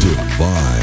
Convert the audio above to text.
Divine.